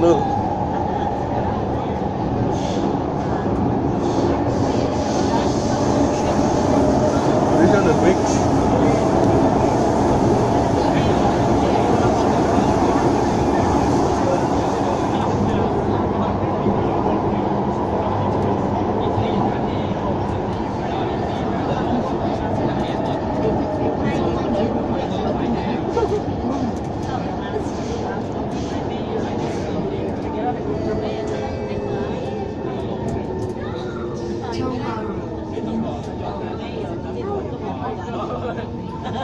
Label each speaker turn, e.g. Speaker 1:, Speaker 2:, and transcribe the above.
Speaker 1: Mano,